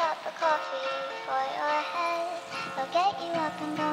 cup of coffee for your head. I'll get you up and going.